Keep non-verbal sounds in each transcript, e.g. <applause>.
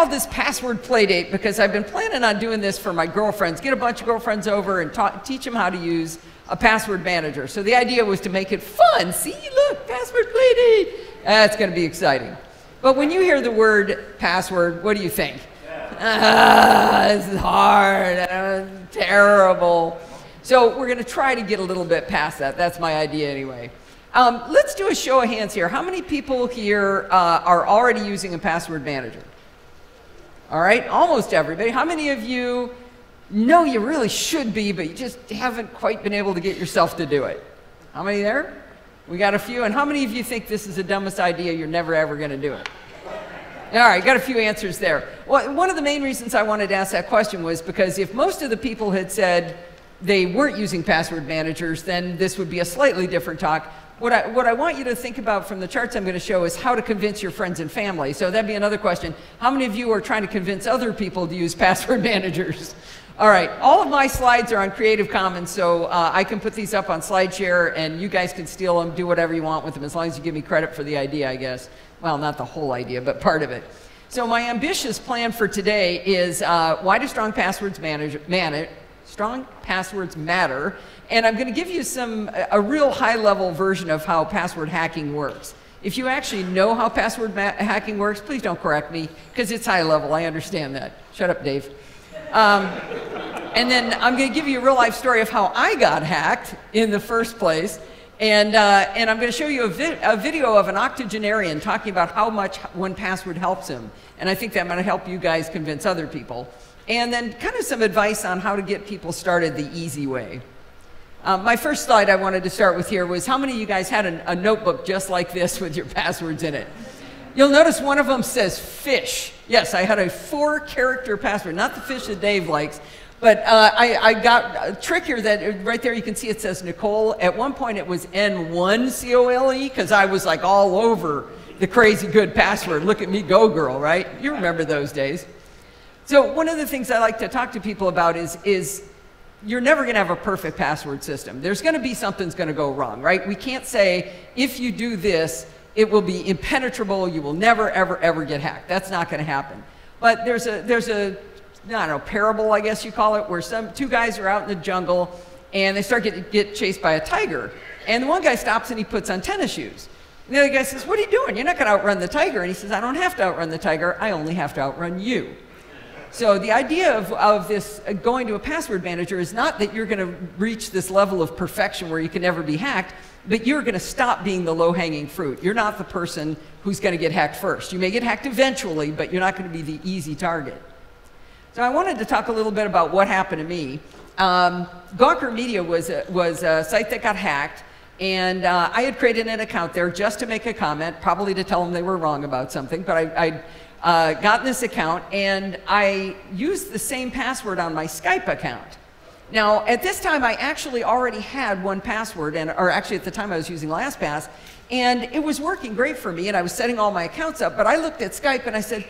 called this password playdate because I've been planning on doing this for my girlfriends. Get a bunch of girlfriends over and ta- teach them how to use a password manager. So the idea was to make it fun. See, look, password playdate. That's going to be exciting. But when you hear the word password, what do you think? Ah, this is hard, uh, terrible. So we're going to try to get a little bit past that. That's my idea anyway. Um, let's do a show of hands here. How many people here uh, are already using a password manager? All right, almost everybody. How many of you know you really should be, but you just haven't quite been able to get yourself to do it? How many there? We got a few. And how many of you think this is the dumbest idea? You're never ever going to do it. All right, got a few answers there. Well, one of the main reasons I wanted to ask that question was because if most of the people had said they weren't using password managers, then this would be a slightly different talk. What I, what I want you to think about from the charts I'm going to show is how to convince your friends and family. So that'd be another question. How many of you are trying to convince other people to use password <laughs> managers? All right, all of my slides are on Creative Commons, so uh, I can put these up on SlideShare and you guys can steal them, do whatever you want with them, as long as you give me credit for the idea, I guess. Well, not the whole idea, but part of it. So my ambitious plan for today is uh, why do strong passwords manage, manage, strong passwords matter? And I'm going to give you some a real high level version of how password hacking works. If you actually know how password hacking works, please don't correct me because it's high level. I understand that. Shut up, Dave. Um, and then I'm going to give you a real life story of how I got hacked in the first place. And, uh, and I'm going to show you a, vi a, video of an octogenarian talking about how much 1Password helps him. And I think that might help you guys convince other people. And then kind of some advice on how to get people started the easy way. Um, my first slide I wanted to start with here was how many of you guys had a, a notebook just like this with your <laughs> passwords in it? You'll notice one of them says fish. Yes, I had a four character password, not the fish that Dave likes, but uh, I, I, got a trick here that uh, right there you can see it says Nicole. At one point it was N1 C O L E because I was like all over the crazy good password. Look at me go, girl, right? You remember those days. So one of the things I like to talk to people about is, is you're never going to have a perfect password system. There's going to be something's going to go wrong, right? We can't say if you do this, it will be impenetrable. You will never, ever, ever get hacked. That's not going to happen. But there's a, there's a I don't know, parable, I guess you call it, where some two guys are out in the jungle and they start get, get chased by a tiger. And the one guy stops and he puts on tennis shoes. And the other guy says, What are you doing? You're not going to outrun the tiger. And he says, I don't have to outrun the tiger. I only have to outrun you. So the idea of, of this uh, going to a password manager is not that you're going to reach this level of perfection where you can never be hacked, but you're going to stop being the low hanging fruit. You're not the person who's going to get hacked first. You may get hacked eventually, but you're not going to be the easy target. So I wanted to talk a little bit about what happened to me. Um, Gawker Media was a, was a site that got hacked, and uh, I had created an account there just to make a comment, probably to tell them they were wrong about something, but I, I uh, got this account and I used the same password on my Skype account. Now, at this time, I actually already had 1Password, and, or actually at the time I was using LastPass, and it was working great for me, and I was setting all my accounts up, but I looked at Skype and I said,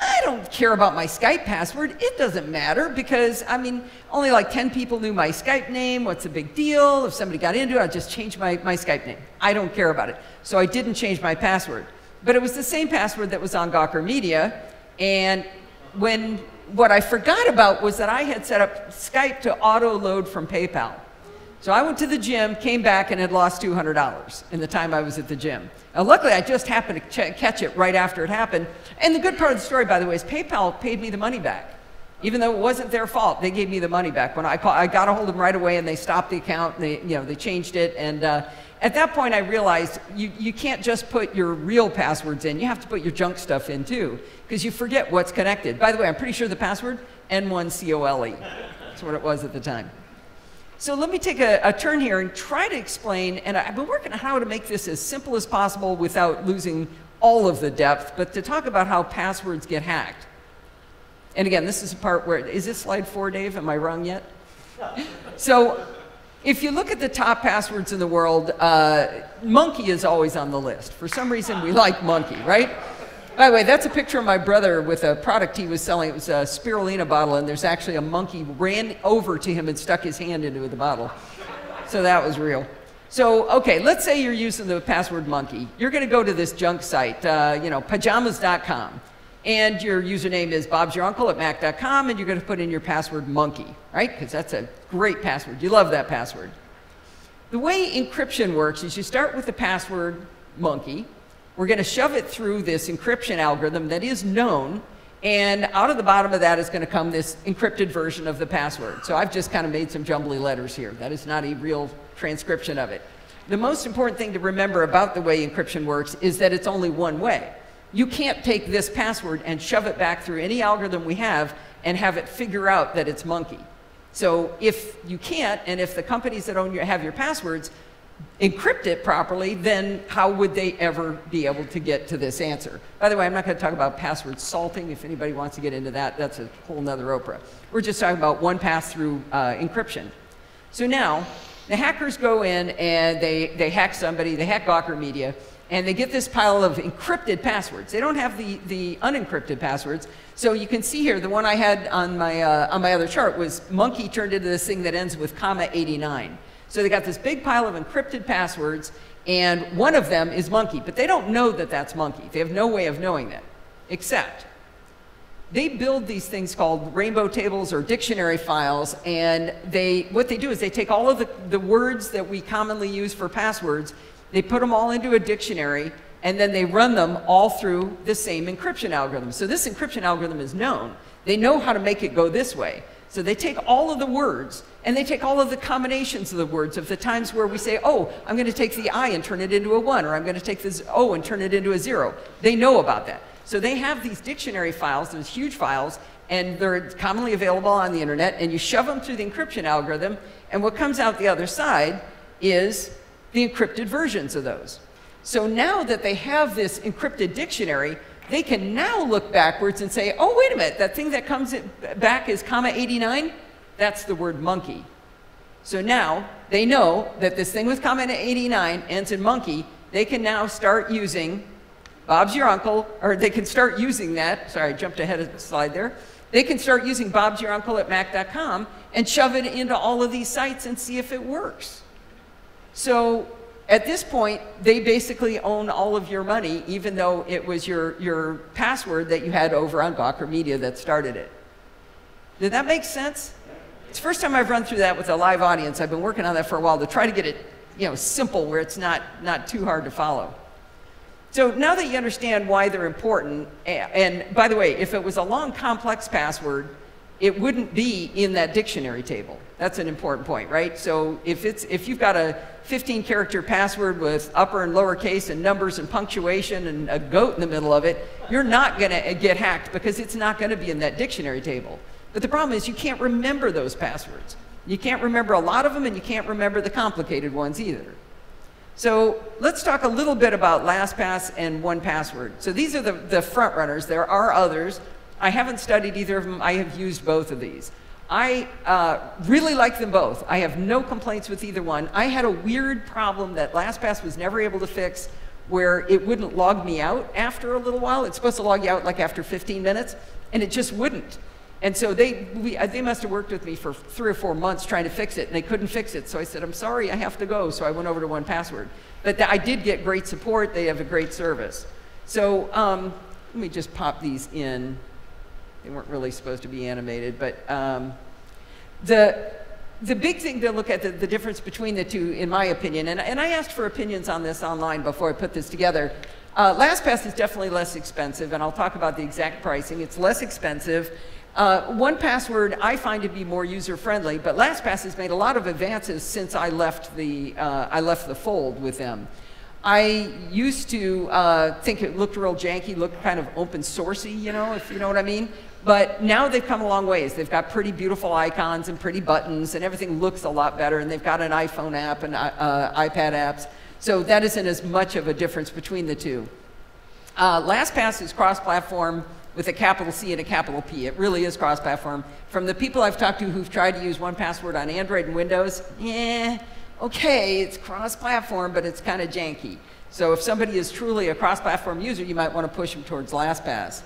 I don't care about my Skype password. It doesn't matter because, I mean, only like 10 people knew my Skype name. What's the big deal? If somebody got into it, I'd just change my, my Skype name. I don't care about it. So I didn't change my password. But it was the same password that was on Gawker Media. And when what I forgot about was that I had set up Skype to auto load from PayPal. So I went to the gym, came back, and had lost $200 in the time I was at the gym. Now, luckily, I just happened to catch it right after it happened. And the good part of the story, by the way, is PayPal paid me the money back. Even though it wasn't their fault, they gave me the money back. When I, call, I got a hold of them right away, and they stopped the account, and they, you know, they changed it. And uh, at that point, I realized you, you can't just put your real passwords in. You have to put your junk stuff in, too, because you forget what's connected. By the way, I'm pretty sure the password, N1COLE. That's what it was at the time. So let me take a, a, turn here and try to explain, and I've been working on how to make this as simple as possible without losing all of the depth, but to talk about how passwords get hacked. And again, this is a part where, is this slide four, Dave? Am I wrong yet? So if you look at the top passwords in the world, uh, monkey is always on the list. For some reason, we like monkey, right? By the way, that's a picture of my brother with a product he was selling. It was a spirulina bottle, and there's actually a monkey ran over to him and stuck his hand into the bottle. So that was real. So, okay, let's say you're using the password monkey. You're going to go to this junk site, uh, you know, pajamas.com. and your username is bobsyouruncle at mac.com, and you're going to put in your password monkey, right? Because that's a great password. You love that password. The way encryption works is you start with the password monkey. We're going to shove it through this encryption algorithm that is known, and out of the bottom of that is going to come this encrypted version of the password. So I've just kind of made some jumbly letters here. That is not a real transcription of it. The most important thing to remember about the way encryption works is that it's only one way. You can't take this password and shove it back through any algorithm we have and have it figure out that it's monkey. So if you can't, and if the companies that own your, have your passwords encrypt it properly, then how would they ever be able to get to this answer? By the way, I'm not going to talk about password salting. If anybody wants to get into that, that's a whole nother Oprah. We're just talking about one pass through uh, encryption. So now, the hackers go in and they, they hack somebody, they hack Gawker Media, and they get this pile of encrypted passwords. They don't have the, the unencrypted passwords. So you can see here, the one I had on my, uh, on my other chart was monkey turned into this thing that ends with comma 89. So they got this big pile of encrypted passwords, and one of them is monkey, but they don't know that that's monkey. They have no way of knowing that, except they build these things called rainbow tables or dictionary files, and they, what they do is they take all of the, the words that we commonly use for passwords they put them all into a dictionary and then they run them all through the same encryption algorithm. So this encryption algorithm is known. They know how to make it go this way. So they take all of the words and they take all of the combinations of the words of the times where we say, oh, I'm going to take the I and turn it into a one, or I'm going to take this O and turn it into a zero. They know about that. So they have these dictionary files, those huge files, and they're commonly available on the internet, and you shove them through the encryption algorithm, and what comes out the other side is the encrypted versions of those. So now that they have this encrypted dictionary, they can now look backwards and say, oh, wait a minute, that thing that comes back is comma 89, that's the word monkey. So now they know that this thing with comma 89 ends in monkey. They can now start using Bob's your uncle, or they can start using that. Sorry, I jumped ahead of the slide there. They can start using Bob's your uncle at Mac.com and shove it into all of these sites and see if it works. So at this point, they basically own all of your money, even though it was your, your password that you had over on Gawker Media that started it. Did that make sense? It's the first time I've run through that with a live audience. I've been working on that for a while to try to get it you know, simple where it's not, not too hard to follow. So now that you understand why they're important, and by the way, if it was a long, complex password, it wouldn't be in that dictionary table. That's an important point, right? So if, it's, if you've got a 15 character password with upper and lower case and numbers and punctuation and a goat in the middle of it, you're not going to uh, get hacked because it's not going to be in that dictionary table. But the problem is you can't remember those passwords. You can't remember a lot of them and you can't remember the complicated ones either. So let's talk a little bit about LastPass and 1Password. So these are the, the front runners. There are others. I haven't studied either of them. I have used both of these. I uh, really like them both. I have no complaints with either one. I had a weird problem that LastPass was never able to fix where it wouldn't log me out after a little while. It's supposed to log you out like after 15 minutes, and it just wouldn't. And so they, we, uh, they must have worked with me for three or four months trying to fix it, and they couldn't fix it. So I said, I'm sorry, I have to go. So I went over to 1Password. But I did get great support. They have a great service. So um, let me just pop these in. They weren't really supposed to be animated, but um, the, the big thing to look at, the, the, difference between the two, in my opinion, and, and I asked for opinions on this online before I put this together. Uh, LastPass is definitely less expensive, and I'll talk about the exact pricing. It's less expensive. Uh, 1Password I find to be more user-friendly, but LastPass has made a lot of advances since I left the, uh, I left the fold with them. I used to uh, think it looked real janky, looked kind of open sourcey, you know, if you know what I mean. But now they've come a long ways. They've got pretty beautiful icons and pretty buttons, and everything looks a lot better. And they've got an iPhone app and uh, iPad apps. So that isn't as much of a difference between the two. Uh, LastPass is cross-platform with a capital C and a capital P. It really is cross-platform. From the people I've talked to who've tried to use 1Password on Android and Windows, yeah, okay, it's cross-platform, but it's kind of janky. So if somebody is truly a cross-platform user, you might want to push them towards LastPass.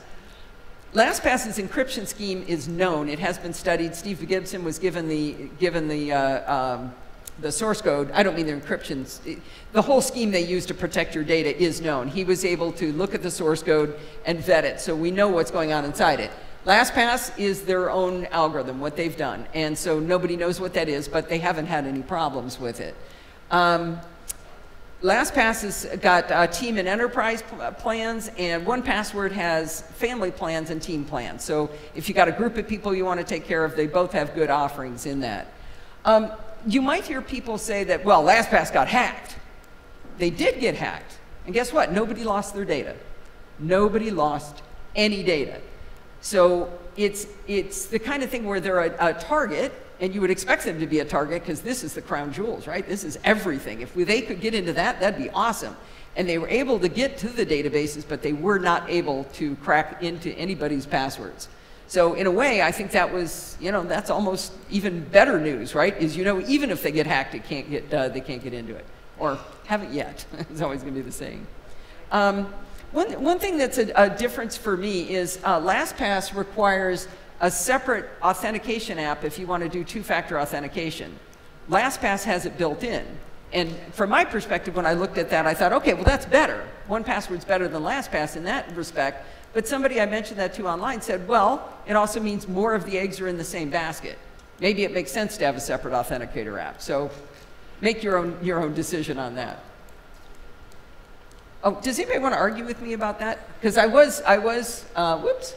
LastPass's encryption scheme is known. It has been studied. Steve Gibson was given the, given the, uh, um, the source code, I don't mean the encryptions, the whole scheme they use to protect your data is known. He was able to look at the source code and vet it, so we know what's going on inside it. LastPass is their own algorithm, what they've done, and so nobody knows what that is, but they haven't had any problems with it. Um, LastPass has got uh, team and enterprise uh, plans, and 1Password has family plans and team plans. So if you've got a group of people you want to take care of, they both have good offerings in that. Um, you might hear people say that, well, LastPass got hacked. They did get hacked. And guess what? Nobody lost their data. Nobody lost any data. So it's, it's the kind of thing where they're a, a target, and you would expect them to be a target because this is the crown jewels, right? This is everything. If we, they could get into that, that'd be awesome. And they were able to get to the databases, but they were not able to crack into anybody's passwords. So in a way, I think that was, you know, that's almost even better news, right? Is you know, even if they get hacked, it can't get, uh, they can't get into it, or haven't yet. <laughs> it's always going to be the same. Um, one, one thing that's a, a difference for me is uh, LastPass requires a separate authentication app if you want to do two-factor authentication. LastPass has it built in. And from my perspective, when I looked at that, I thought, okay, well, that's better. 1Password's better than LastPass in that respect. But somebody I mentioned that to online said, well, it also means more of the eggs are in the same basket. Maybe it makes sense to have a separate authenticator app. So make your own, your own decision on that. Oh, does anybody want to argue with me about that? Because I was, I was, uh, whoops.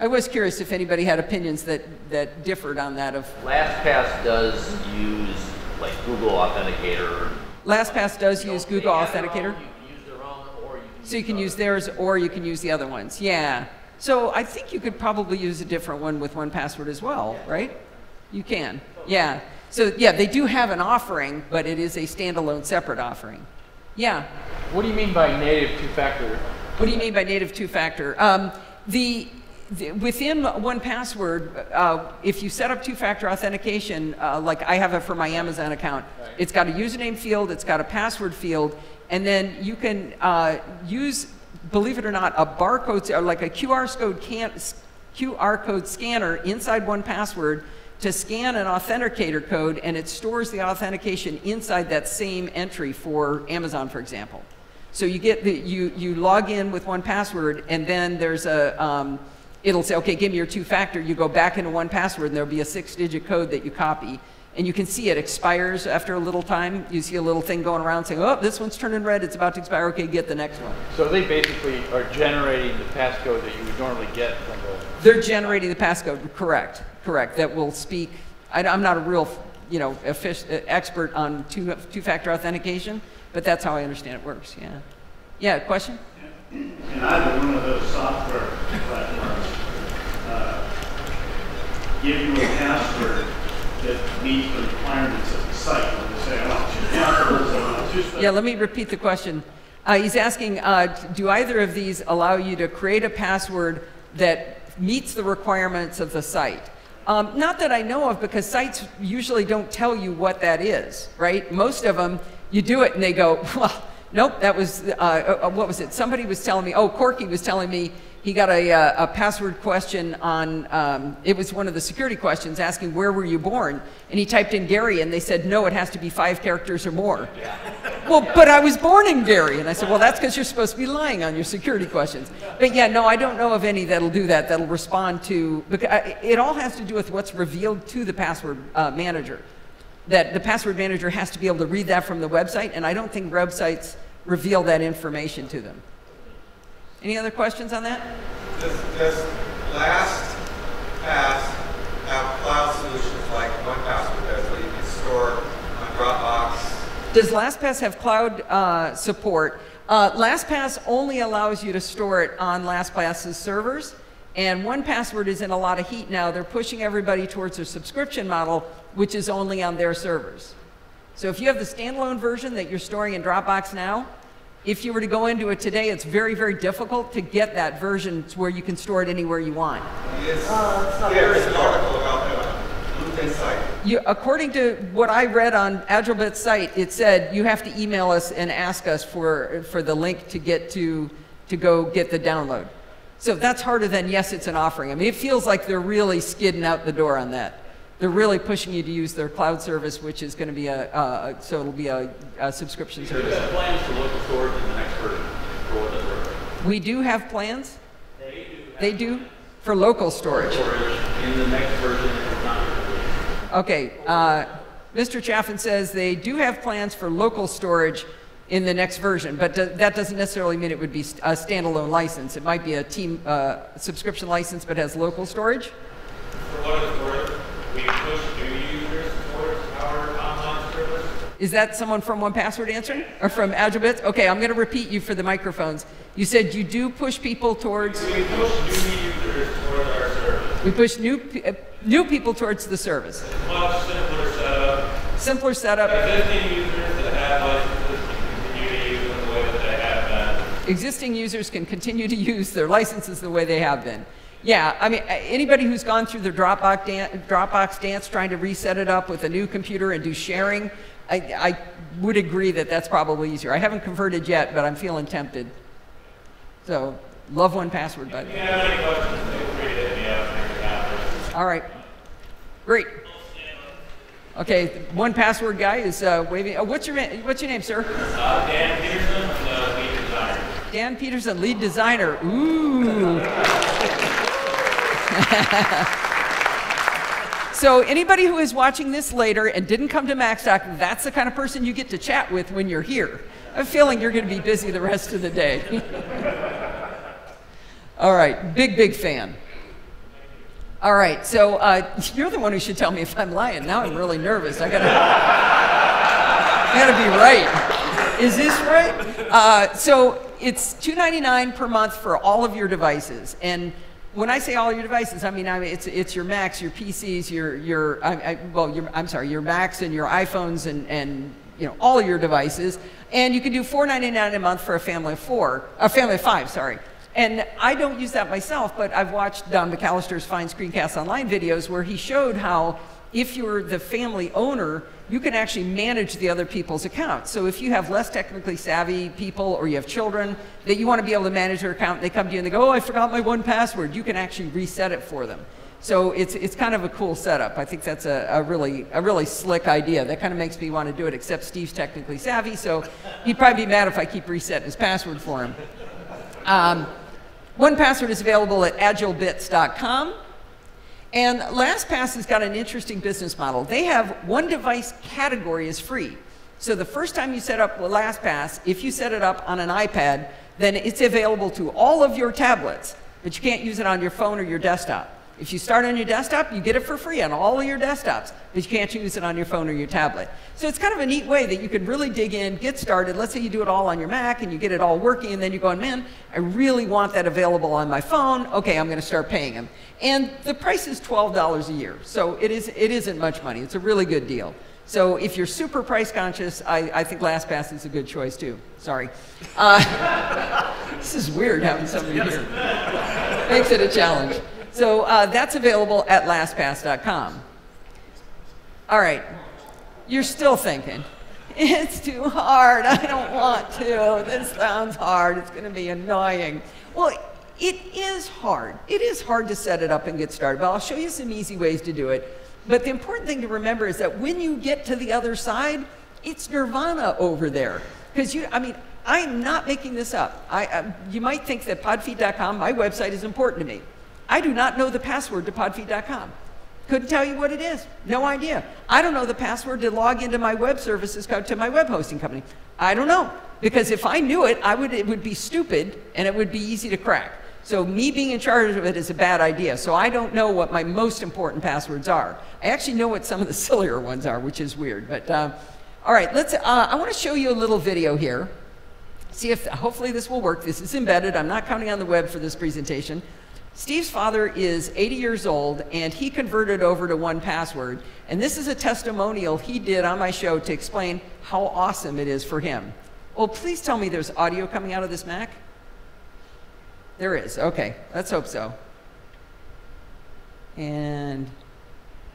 I was curious if anybody had opinions that, that differed on that of. LastPass does use like Google Authenticator. LastPass does use Google Authenticator. Own, you can use their own, or you can so you can use theirs, or you can use the other ones. Yeah. So I think you could probably use a different one with 1Password as well, right? You can. Yeah. So yeah, they do have an offering, but it is a standalone separate offering. Yeah. What do you mean by native two-factor? What do you mean by native two-factor? Um, the, within 1Password, uh, if you set up two-factor authentication, uh, like I have it for my Amazon account, right. it's got a username field, it's got a password field, and then you can uh, use, believe it or not, a barcode or like a QR code can QR code scanner inside 1Password to scan an authenticator code and it stores the authentication inside that same entry for Amazon, for example. So you get the, you, you log in with 1Password and then there's a, um, it'll say, okay, give me your two-factor. You go back into 1Password and there'll be a six-digit code that you copy. And you can see it expires after a little time. You see a little thing going around saying, oh, this one's turning red, it's about to expire, okay, get the next one. So they basically are generating the passcode that you would normally get from the... They're generating the passcode, correct correct, that will speak. I, am not a real, you know, expert on two, two-factor authentication, but that's how I understand it works, yeah. Yeah, question? And either one of those software platforms uh, give you a password that meets the requirements of the site. When they say, oh, two passwords, Yeah, let me repeat the question. Uh, he's asking, uh, do either of these allow you to create a password that meets the requirements of the site? Um, not that I know of, because sites usually don't tell you what that is, right? Most of them, you do it and they go, <laughs> well, nope, that was, uh, uh, what was it? Somebody was telling me, oh, Corky was telling me he got a, uh, a password question on, um, it was one of the security questions asking, where were you born? And he typed in Gary and they said, no, it has to be five characters or more. Yeah. well, but I was born in Gary. And I said, well, that's because you're supposed to be lying on your security questions. But yeah, no, I don't know of any that'll do that, that'll respond to, because it all has to do with what's revealed to the password uh, manager. That the password manager has to be able to read that from the website, and I don't think websites reveal that information to them. Any other questions on that? Does, does last pass have cloud solutions like 1Password does, where you can store on Dropbox? Does LastPass have cloud uh, support? Uh, LastPass only allows you to store it on LastPass's servers, and 1Password is in a lot of heat now. They're pushing everybody towards a subscription model, which is only on their servers. So if you have the standalone version that you're storing in Dropbox now, if you were to go into it today, it's very, very difficult to get that version to where you can store it anywhere you want. Yes. Uh, there's an article about that site. You, according to what I read on AgileBit's site, it said you have to email us and ask us for, for the link to get to, to go get the download. So that's harder than yes, it's an offering. I mean, it feels like they're really skidding out the door on that. They're really pushing you to use their cloud service, which is going to be a, uh, so it'll be a, a subscription Do you service. have plans for local storage in the next version for what that's worth? We do have plans? They do. They do? For local storage? Storage in the next version is not complete. Okay, uh, Mr. Chaffin says they do have plans for local storage in the next version, but do- that doesn't necessarily mean it would be a standalone license. It might be a team uh, subscription license, but has local storage. Is that someone from 1Password answering, or from AgileBits? Okay, I'm going to repeat you for the microphones. You said you do push people towards. We push new users towards our service. We push new uh, new people towards the service. Much simpler setup. Simpler setup. Existing users that have licenses can continue to use them the way that they have been. existing users can continue to use their licenses the way they have been. Yeah, I mean, anybody who's gone through the Dropbox, dan- Dropbox dance trying to reset it up with a new computer and do sharing, I, I would agree that that's probably easier. I haven't converted yet, but I'm feeling tempted. So, love 1Password, by the way. have any questions, feel free to hit me up in your comments. All right, great. Okay, 1Password guy is uh, waving. Uh, what's your what's your name, sir? Uh, Dan Peterson, the lead designer. Dan Peterson, lead designer. Ooh. <laughs> so anybody who is watching this later and didn't come to Macstock, that's the kind of person you get to chat with when you're here. I have a feeling you're going to be busy the rest of the day. <laughs> All right, big, big fan. All right, so uh, <laughs> you're the one who should tell me if I'm lying. Now I'm really nervous. I gotta, I gotta be right. Is this right? Uh, so it's $2.99 per month for all of your devices, and when I say all your devices, I mean, I mean it's it's your Macs, your PCs, your your I, I, well, your, I'm sorry, your Macs and your iPhones and and you know all your devices, and you can do $4.99 a month for a family of four, a family of five, sorry. And I don't use that myself, but I've watched Don McAllister's Fine Screencast Online videos where he showed how if you're the family owner, you can actually manage the other people's accounts. So if you have less technically savvy people or you have children that you want to be able to manage their account, they come to you and they go, oh, I forgot my one password. You can actually reset it for them. So it's, it's kind of a cool setup. I think that's a, a, really, a really slick idea. That kind of makes me want to do it, except Steve's technically savvy, so he'd probably be mad if I keep resetting his password for him. Um, 1Password is available at agilebits.com. And LastPass has got an interesting business model. They have one device category is free. So the first time you set up LastPass, if you set it up on an iPad, then it's available to all of your tablets, but you can't use it on your phone or your desktop. If you start on your desktop, you get it for free on all of your desktops, but you can't use it on your phone or your tablet. So it's kind of a neat way that you can really dig in, get started. Let's say you do it all on your Mac and you get it all working, and then you're going, man, I really want that available on my phone. Okay, I'm going to start paying them. And the price is $12 a year, so it, is, it isn't much money. It's a really good deal. So if you're super price conscious, I, I think LastPass is a good choice too. Sorry. Uh, <laughs> this is weird having somebody here. Makes it a challenge. So uh, that's available at lastpass.com. All right. You're still thinking, it's too hard. I don't want to. This sounds hard. It's going to be annoying. Well, it is hard. It is hard to set it up and get started, but I'll show you some easy ways to do it. But the important thing to remember is that when you get to the other side, it's nirvana over there. Because you, I mean, I am not making this up. I, I, you might think that podfeet.com, my website, is important to me. I do not know the password to podfeet.com. Couldn't tell you what it is. No idea. I don't know the password to log into my web services to my web hosting company. I don't know. Because if I knew it, I would, it would be stupid and it would be easy to crack. So me being in charge of it is a bad idea. So I don't know what my most important passwords are. I actually know what some of the <laughs> sillier ones are, which is weird. But uh, all right, let's. Uh, I want to show you a little video here. See if hopefully this will work. This is embedded. I'm not counting on the web for this presentation. Steve's father is 80 years old and he converted over to 1Password. And this is a testimonial he did on my show to explain how awesome it is for him. Well, please tell me there's audio coming out of this Mac. There is. Okay, let's hope so. And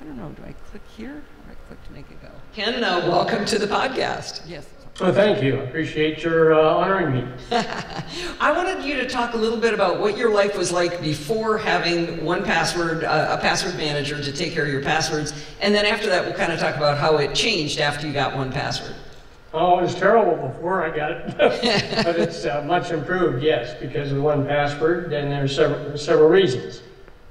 I don't know, do I click here or do I click to make it go? Ken, uh, welcome to the podcast. Yes. Well, thank you. I appreciate your uh, honoring me. <laughs> I wanted you to talk a little bit about what your life was like before having 1Password, uh, a password manager to take care of your passwords, and then after that, we'll kind of talk about how it changed after you got one password. Oh, it was terrible before I got it, <laughs> but <laughs> it's uh, much improved, yes, because of 1Password, and there's several, several reasons.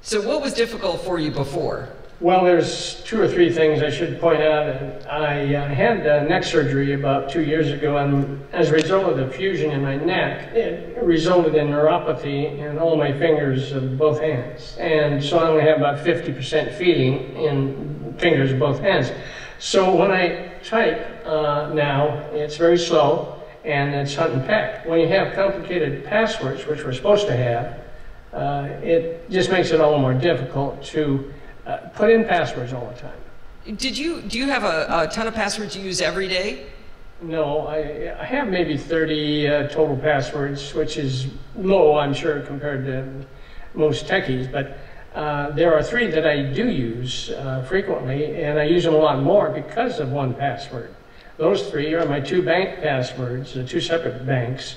So, what was difficult for you before? Well, there's two or three things I should point out. I uh, had uh, neck surgery about two years ago, and as a result of the fusion in my neck, it resulted in neuropathy in all my fingers of both hands. And so I only have about 50% feeling in fingers of both hands. So when I type uh, now, it's very slow and it's hunt and peck. When you have complicated passwords, which we're supposed to have, uh, it just makes it all more difficult to uh, put in passwords all the time. Did you do you have a, a ton of passwords you use every day? No, I, I have maybe 30 uh, total passwords, which is low, I'm sure, compared to most techies. But uh, there are three that I do use uh, frequently, and I use them a lot more because of 1Password. Those three are my two bank passwords, the two separate banks,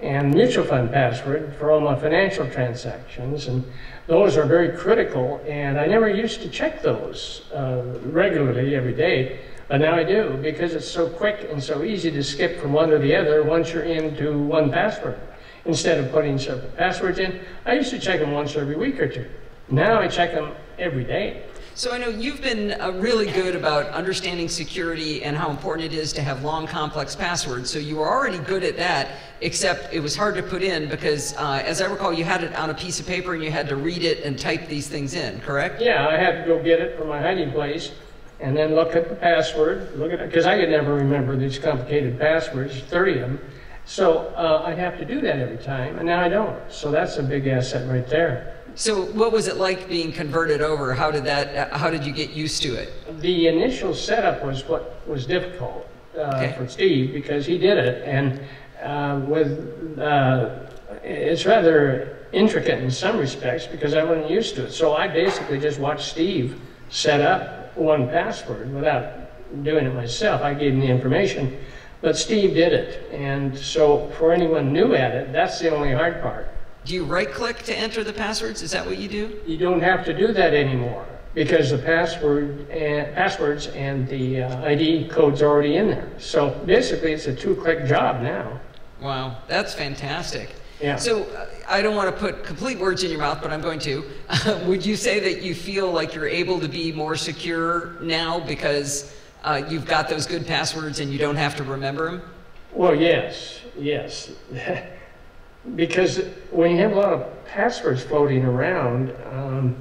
and mutual fund password for all my financial transactions. And those are very critical, and I never used to check those uh, regularly every day. But now I do because it's so quick and so easy to skip from one to the other once you're into 1Password. Instead of putting separate passwords in, I used to check them once every week or two. Now I check them every day. So I know you've been uh, really good about understanding security and how important it is to have long, complex passwords. So you were already good at that, except it was hard to put in because, uh, as I recall, you had it on a piece of paper and you had to read it and type these things in, correct? Yeah, I had to go get it from my hiding place and then look at the password, look at because I could never remember these complicated passwords, 30 of them. So uh, I have to do that every time, and now I don't. So that's a big asset right there. So what was it like being converted over? How did that? Uh, how did you get used to it? The initial setup was what was difficult uh, Okay. for Steve because he did it, and uh, with uh, it's rather intricate in some respects because I wasn't used to it. So I basically just watched Steve set up 1Password without doing it myself. I gave him the information, but Steve did it, and so for anyone new at it, that's the only hard part. Do you right click to enter the passwords? Is that what you do? You don't have to do that anymore because the password and passwords and the uh, ID code's already in there. So basically, it's a two-click job now. Wow, that's fantastic. Yeah. So uh, I don't want to put complete words in your mouth, but I'm going to. <laughs> Would you say that you feel like you're able to be more secure now because uh, you've got those good passwords and you don't have to remember them? Well, yes, yes. <laughs> because when you have a lot of passwords floating around, um,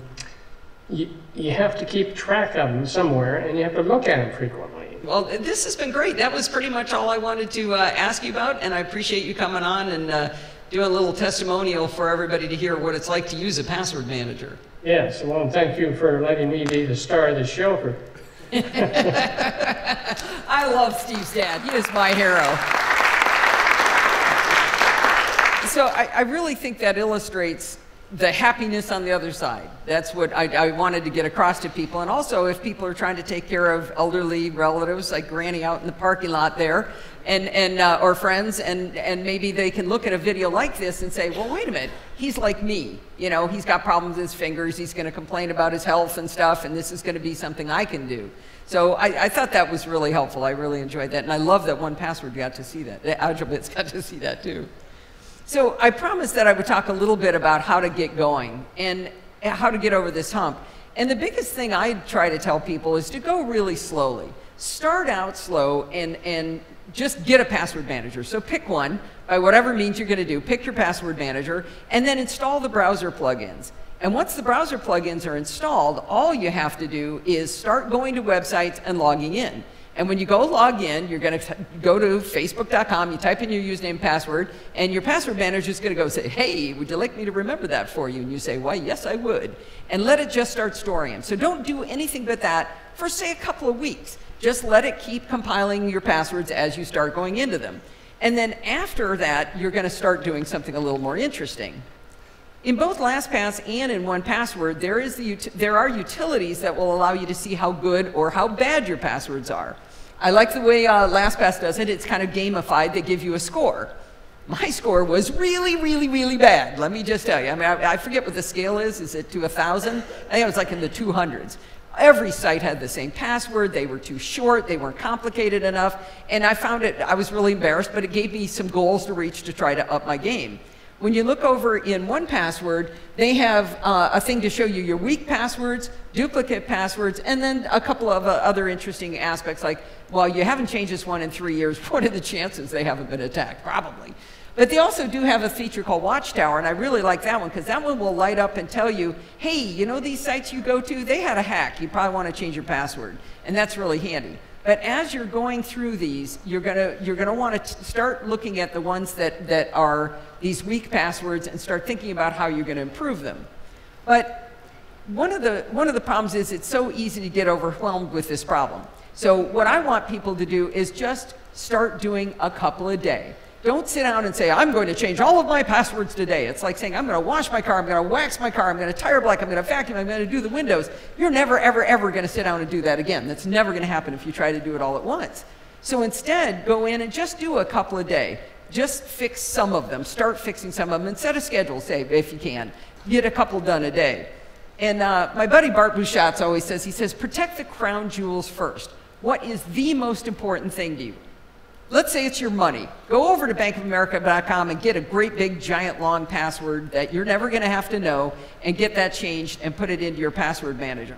you, you have to keep track of them somewhere and you have to look at them frequently. Well, this has been great. That was pretty much all I wanted to uh, ask you about, and I appreciate you coming on and uh, doing a little testimonial for everybody to hear what it's like to use a password manager. Yes, well, thank you for letting me be the star of the show for <laughs> I love Steve's dad. He is my hero. So I, I really think that illustrates the happiness on the other side. That's what I, I wanted to get across to people. And also, if people are trying to take care of elderly relatives, like Granny out in the parking lot there, and, and uh, or friends, and, and maybe they can look at a video like this and say, well, wait a minute, he's like me. You know, he's got problems with his fingers, he's going to complain about his health and stuff, and this is going to be something I can do. So I, I thought that was really helpful. I really enjoyed that. And I love that 1Password got to see that. AgileBits got to see that too. So I promised that I would talk a little bit about how to get going and how to get over this hump. And the biggest thing I try to tell people is to go really slowly. Start out slow and, and just get a password manager. So pick one by whatever means you're going to do. Pick your password manager and then install the browser plugins. And once the browser plugins are installed, all you have to do is start going to websites and logging in. And when you go log in, you're going to go to facebook.com, you type in your username and password, and your password manager is going to go say, hey, would you like me to remember that for you? And you say, why, yes, I would. And let it just start storing them. So don't do anything but that for, say, a couple of weeks. Just let it keep compiling your passwords as you start going into them. And then after that, you're going to start doing something a little more interesting. In both LastPass and in 1Password, there, is the, there are utilities that will allow you to see how good or how bad your passwords are. I like the way uh, LastPass does it. It's kind of gamified. They give you a score. My score was really, really, really bad. Let me just tell you. I mean, I, I forget what the scale is. Is it to a thousand? I think it was like in the 200s. Every site had the same password. They were too short. They weren't complicated enough. And I found it, I was really embarrassed, but it gave me some goals to reach to try to up my game. When you look over in 1Password, they have uh, a thing to show you your weak passwords, duplicate passwords, and then a couple of uh, other interesting aspects like, well, you haven't changed this one in three years. <laughs> What are the chances they haven't been attacked? Probably. But they also do have a feature called Watchtower, and I really like that one because that one will light up and tell you, hey, you know these sites you go to, they had a hack. You probably want to change your password. And that's really handy. But as you're going through these, you're gonna you're gonna want to start looking at the ones that that are these weak passwords and start thinking about how you're going to improve them. But one of the one of the problems is it's so easy to get overwhelmed with this problem. So what I want people to do is just start doing a couple a day. Don't sit down and say, I'm going to change all of my passwords today. It's like saying, I'm going to wash my car, I'm going to wax my car, I'm going to tire black, I'm going to vacuum, I'm going to do the windows. You're never, ever, ever going to sit down and do that again. That's never going to happen if you try to do it all at once. So instead, go in and just do a couple a day. Just fix some of them. Start fixing some of them and set a schedule, say, if you can. Get a couple done a day. And uh, my buddy Bart Busschots always says, he says, protect the crown jewels first. What is the most important thing to you? Let's say it's your money. Go over to bankofamerica.com and get a great big giant long password that you're never going to have to know and get that changed and put it into your password manager.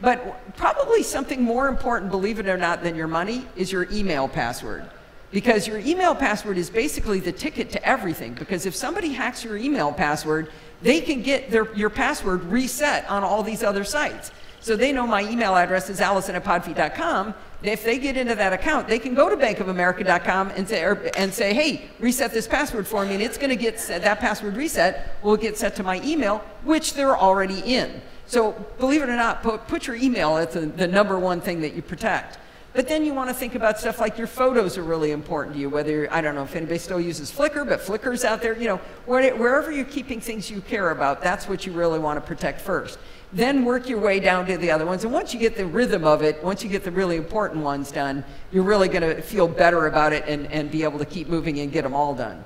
But probably something more important, believe it or not, than your money is your email password. Because your email password is basically the ticket to everything. Because if somebody hacks your email password, they can get their, your password reset on all these other sites. So they know my email address is allison at podfeet.com. If they get into that account, they can go to bankofamerica.com and say, or, and say, hey, reset this password for me, and it's going to get set, that password reset will get set to my email, which they're already in. So believe it or not, put, put your email as the, the number one thing that you protect. But then you want to think about stuff like your photos are really important to you, whether, I don't know if anybody still uses Flickr, but Flickr's out there, you know, wherever you're keeping things you care about, that's what you really want to protect first then work your way down to the other ones. And once you get the rhythm of it, once you get the really important ones done, you're really going to feel better about it and, and be able to keep moving and get them all done.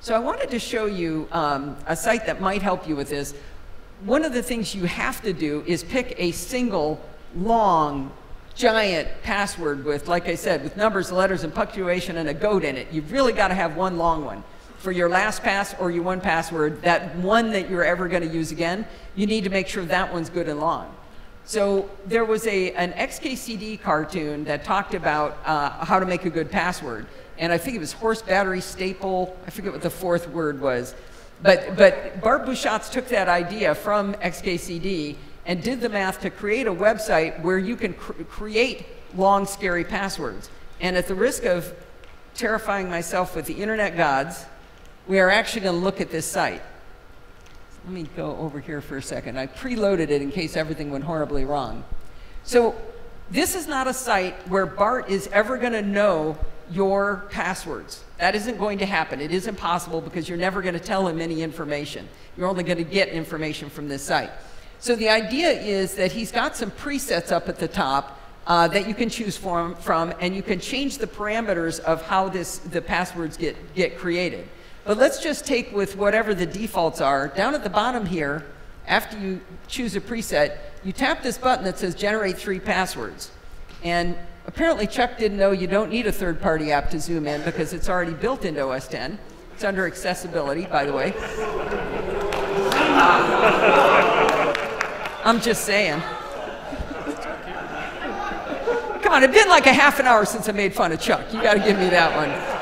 So I wanted to show you um, a site that might help you with this. One of the things you have to do is pick a single, long, giant password with, like I said, with numbers, letters, and punctuation and a goat in it. You've really got to have one long one for your LastPass or your 1Password, that one that you're ever going to use again, you need to make sure that one's good and long. So there was a, an XKCD cartoon that talked about uh, how to make a good password. And I think it was horse battery staple. I forget what the fourth word was. But, but Bart Busschots took that idea from XKCD and did the math to create a website where you can cr create long, scary passwords. And at the risk of terrifying myself with the internet gods, we are actually going to look at this site. Let me go over here for a second. I preloaded it in case everything went horribly wrong. So this is not a site where Bart is ever going to know your passwords. That isn't going to happen. It is impossible because you're never going to tell him any information. You're only going to get information from this site. So the idea is that he's got some presets up at the top uh, that you can choose from, from, and you can change the parameters of how this, the passwords get, get created. But let's just take with whatever the defaults are. Down at the bottom here, after you choose a preset, you tap this button that says generate three passwords. And apparently Chuck didn't know you don't need a third-party app to zoom in because it's already built into OS 10. It's under accessibility, by the way. I'm just saying. Come on, it's been like a half an hour since I made fun of Chuck. You got to give me that one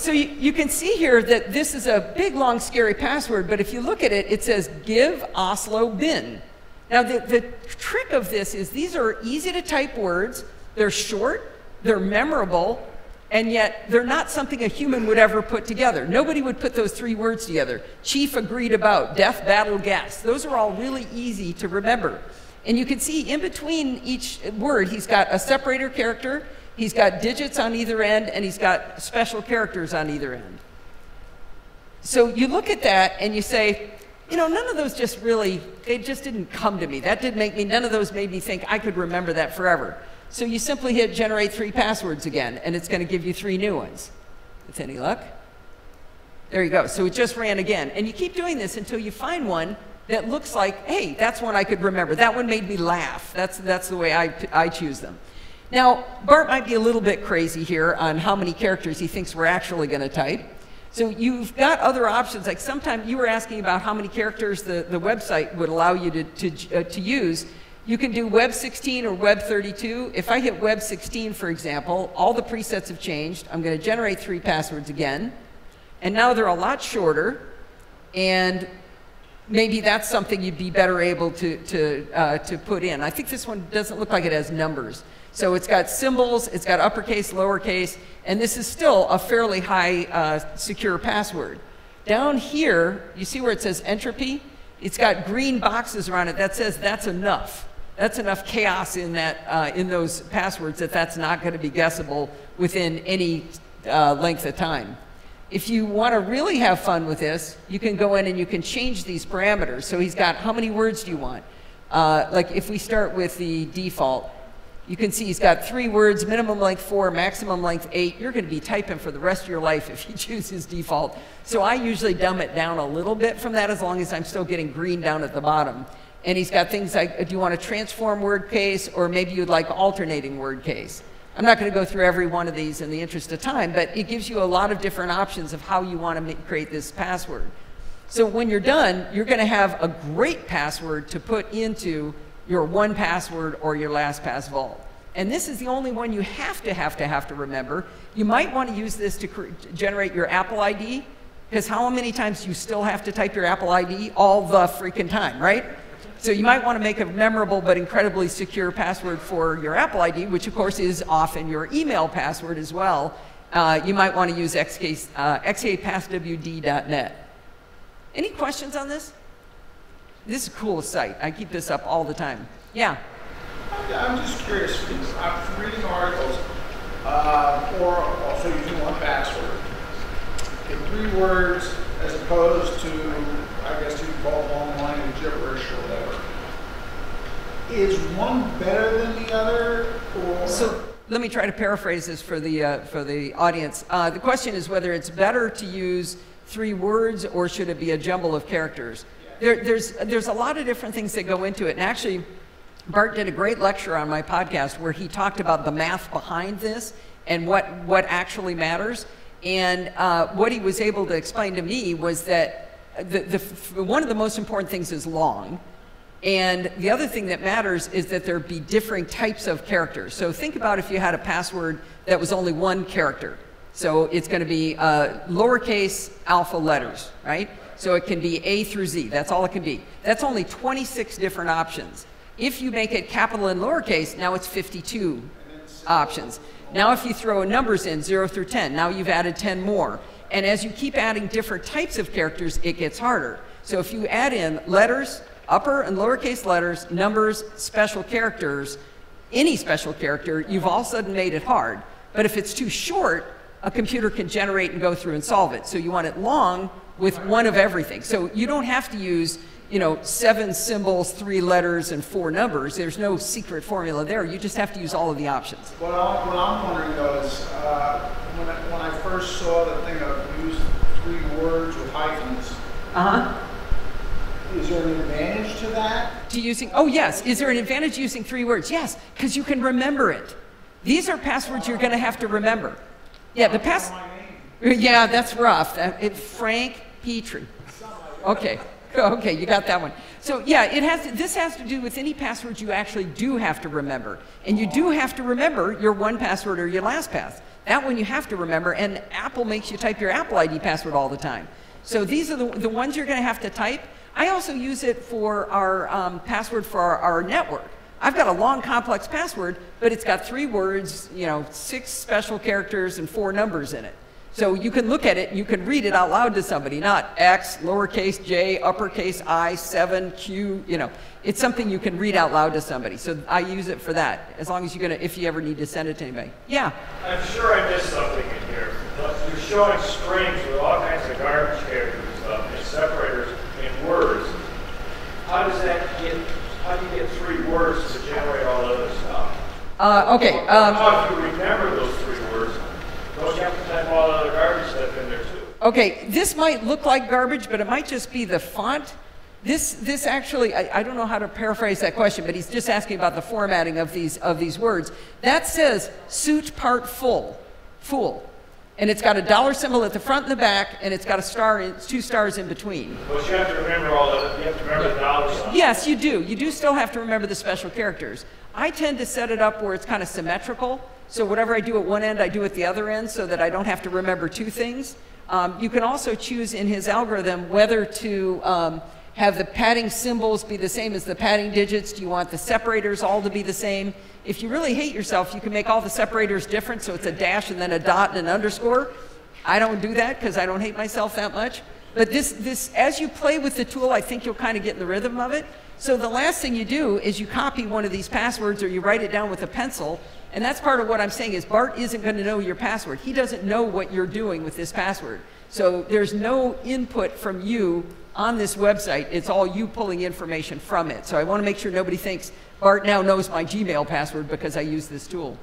so you, you, can see here that this is a big, long, scary password, but if you look at it, it says give Oslo bin. Now, the, the trick of this is these are easy to type words, they're short, they're memorable, and yet they're not something a human would ever put together. Nobody would put those three words together. Chief agreed about, death, battle, gas. Those are all really easy to remember. And you can see in between each word, he's got a separator character, He's got digits on either end, and he's got special characters on either end. So you look at that and you say, you know, none of those just really, they just didn't come to me. That didn't make me, none of those made me think I could remember that forever. So you simply hit generate three passwords again, and it's going to give you three new ones. With any luck. There you go. So it just ran again. And you keep doing this until you find one that looks like, hey, that's one I could remember. That one made me laugh. That's, that's the way I, I choose them. Now, Bart might be a little bit crazy here on how many characters he thinks we're actually going to type. So you've got other options. Like sometimes you were asking about how many characters the, the website would allow you to, to, uh, to use. You can do Web 16 or Web 32. If I hit Web 16, for example, all the presets have changed. I'm going to generate three passwords again. And now they're a lot shorter. And maybe that's something you'd be better able to, to, uh, to put in. I think this one doesn't look like it has numbers. So it's got symbols, it's got uppercase, lowercase, and this is still a fairly high uh, secure password. Down here, you see where it says entropy? It's got green boxes around it that says that's enough. That's enough chaos in, that, uh, in those passwords that that's not going to be guessable within any uh, length of time. If you want to really have fun with this, you can go in and you can change these parameters. So he's got how many words do you want? Uh, like if we start with the default, you can see he's got three words, minimum length four, maximum length eight. You're going to be typing for the rest of your life if you <laughs> choose his default. So I usually dumb it down a little bit from that as long as I'm still getting green down at the bottom. And he's got things like, do you want to transform word case or maybe you'd like alternating word case? I'm not going to go through every one of these in the interest of time, but it gives you a lot of different options of how you want to make, create this password. So when you're done, you're going to have a great password to put into your 1Password or your LastPass vault. And this is the only one you have to have to have to remember. You might want to use this to generate your Apple ID, because how many times do you still have to type your Apple ID? All the freaking time, right? So you might want to make a memorable but incredibly secure password for your Apple ID, which of course is often your email password as well. Uh, you might want to use XK, uh, xkpasswd.net. Any questions on this? This is a cool site. I keep this up all the time. Yeah. I'm just curious, because I'm reading articles, uh, or also using 1Password, in three words as opposed to, I guess you call it long line gibberish. Is one better than the other, or? So let me try to paraphrase this for the, uh, for the audience. Uh, the question is whether it's better to use three words or should it be a jumble of characters there, there's, there's a lot of different things that go into it. And actually, Bart did a great lecture on my podcast where he talked about the math behind this and what, what actually matters. And uh, what he was able to explain to me was that the, the, one of the most important things is long. And the other thing that matters is that there be different types of characters. So think about if you had a password that was only one character. So it's going to be uh, lowercase alpha letters, right? So it can be A through Z. That's all it can be. That's only 26 different options. If you make it capital and lowercase, now it's 52 options. Now if you throw numbers in, 0 through 10, now you've added 10 more. And as you keep adding different types of characters, it gets harder. So if you add in letters, upper and lowercase letters, numbers, special characters, any special character, you've all of a sudden made it hard. But if it's too short, a computer can generate and go through and solve it. So you want it long, with one of everything. So you don't have to use, you know, seven symbols, three letters, and four numbers. There's no secret formula there. You just have to use all of the options. What, I, what I'm wondering though is, uh, when, I, when I first saw the thing of use three words with hyphens, uh-huh. Is there an advantage to that? To using, oh yes, is there an advantage using three words? Yes, because you can remember it. These are passwords you're going to have to remember. Yeah, the pass. Yeah, that's rough. It, Frank Petrie. Okay. <laughs> Okay, you got that one. So yeah, it has this has to do with any passwords you actually do have to remember. And you do have to remember your 1Password or your LastPass. That one you have to remember, and Apple makes you type your Apple ID password all the time. So these are the, the ones you're going to have to type. I also use it for our um, password for our, our network. I've got a long, complex password, but it's got three words, you know, six special characters and four numbers in it. So you can look at it, you can read it out loud to somebody, not X, lowercase j, uppercase I, 7, Q, you know. It's something you can read out loud to somebody. So I use it for that, as long as you're going to, if you ever need to send it to anybody. Yeah? I'm sure I missed something in here. You're showing strings with all kinds of garbage characters. How does that get, how do you get three words to generate all that other stuff? Uh, okay. Um, How do you remember those three words? Don't you have to type all the other garbage stuff in there too? Okay, this might look like garbage, but it might just be the font. This, this actually, I, I don't know how to paraphrase that question, but he's just asking about the formatting of these, of these words. That says suit part full, full. And it's got a dollar symbol at the front and the back, and it's got a star, in, two stars in between. But you have to remember all that, you have to remember the dollar sign. Yes, you do. You do still have to remember the special characters. I tend to set it up where it's kind of symmetrical. So whatever I do at one end, I do at the other end so that I don't have to remember two things. Um, you can also choose in his algorithm whether to um, have the padding symbols be the same as the padding digits. Do you want the separators all to be the same? If you really hate yourself, you can make all the separators different so it's a dash and then a dot and an underscore. I don't do that because I don't hate myself that much. But this, this, as you play with the tool, I think you'll kind of get in the rhythm of it. So the last thing you do is you copy one of these passwords or you write it down with a pencil. And that's part of what I'm saying is Bart isn't going to know your password. He doesn't know what you're doing with this password. So there's no input from you on this website. It's all you pulling information from it. So I want to make sure nobody thinks Bart now knows my Gmail password because I use this tool.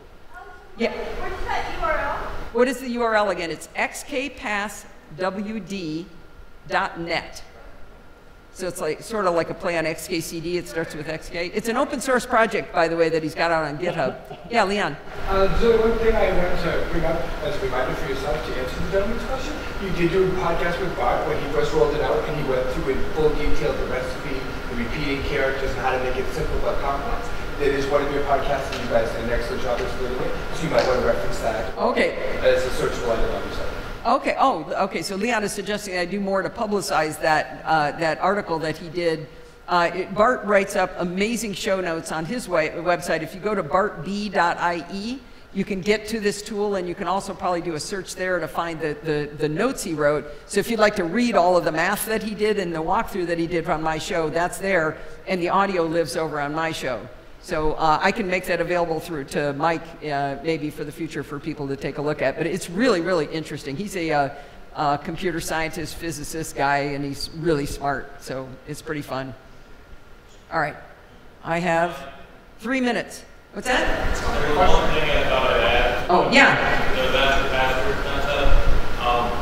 Yeah. What's that URL? What is the URL again? It's xkpasswd.net. So it's like sort of like a play on XKCD. It starts with XK. It's an open source project, by the way, that he's got out on GitHub. Yeah, Leon. Uh, so one thing I wanted to bring up as a reminder for yourself to answer the gentleman's question, you did do a podcast with Bart when he first rolled it out, and he went through in full detail the recipe, the repeating characters, and how to make it simple but complex. It is one of your podcasts, and you guys did an excellent job explaining it, so you might want to reference that. Okay. As a searchable item on your site. Okay. Oh, okay. So Leon is suggesting I do more to publicize that uh, that article that he did. Uh, it, Bart writes up amazing show notes on his way, website. If you go to bartb.ie, you can get to this tool, and you can also probably do a search there to find the, the, the notes he wrote. So if you'd like to read all of the math that he did and the walkthrough that he did on my show, that's there, and the audio lives over on my show. So uh, I can make that available through to Mike, uh, maybe for the future for people to take a look at. But it's really, really interesting. He's a uh, computer scientist, physicist guy, and he's really smart. So it's pretty fun. All right. I have three minutes. What's that? One thing I thought I'd add. Oh, yeah. The master password concept. Um,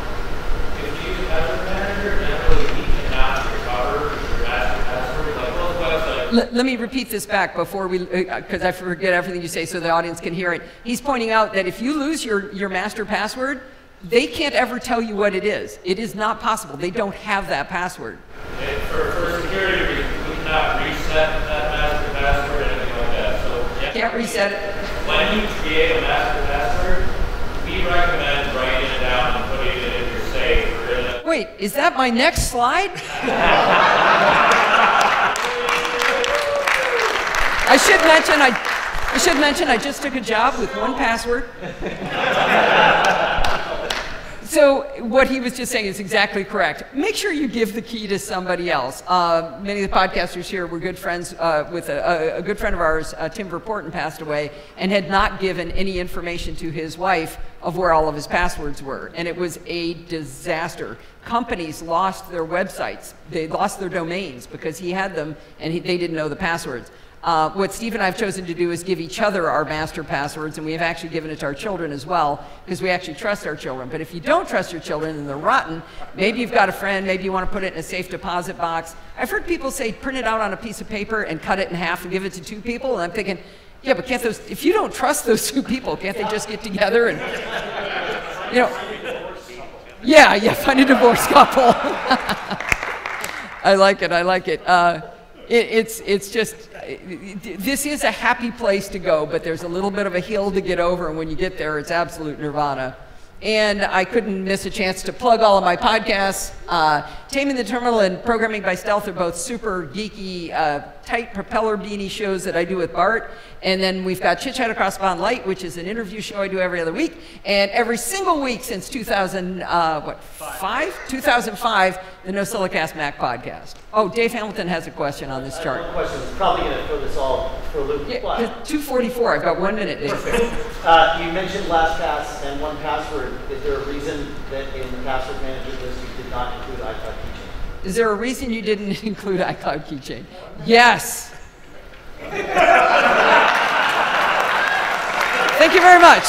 if you use password manager, generally you cannot recover your master password. Like most websites, Let, let me repeat this back before we, because I forget everything you say so the audience can hear it. He's pointing out that if you lose your, your master password, they can't ever tell you what it is. It is not possible. They don't have that password. for, for security reasons, we cannot reset that master password or anything like that. So you have to Can't reset it. When you create a master password, we recommend writing it down and putting it in your safe or in a Wait, is that my next slide? <laughs> I should mention I, I should mention I just took a job with 1Password. So what he was just saying is exactly correct. Make sure you give the key to somebody else. Uh, many of the podcasters here were good friends uh, with a, a, good friend of ours, uh, Tim Verpoorten, passed away and had not given any information to his wife of where all of his passwords were, and it was a disaster. Companies lost their websites; they lost their domains because he had them and he, they didn't know the passwords. Uh, what Steve and I have chosen to do is give each other our master passwords, and we have actually given it to our children as well, because we actually trust our children. But if you don't trust your children and they're rotten, maybe you've got a friend, maybe you want to put it in a safe deposit box. I've heard people say print it out on a piece of paper and cut it in half and give it to two people, and I'm thinking, yeah, but can't those, if you don't trust those two people, can't they just get together and, you know, yeah, yeah, find a divorce couple. <laughs> I like it, I like it. Uh, it, it's, it's just, this is a happy place to go, but there's a little bit of a hill to get over, and when you get there, it's absolute nirvana. And I couldn't miss a chance to plug all of my podcasts. Uh, Taming the Terminal and Programming by Stealth are both super geeky, uh, tight propeller beanie shows that I do with Bart. And then we've got Chit Chat Across Pond Lite, which is an interview show I do every other week. And every single week since 2000, uh, what, five? 2005, the NosillaCast Mac podcast. Oh, Dave Hamilton has a question on this chart. Question, it's probably going to throw this all for a loop. Yeah, but- 244, I've got one minute, Dave. Uh, you mentioned LastPass and 1Password. Is there a reason that in the password manager list you did not include iCloud Keychain? Is there a reason you didn't <laughs> include iCloud Keychain? Yes. <laughs> Thank you very much.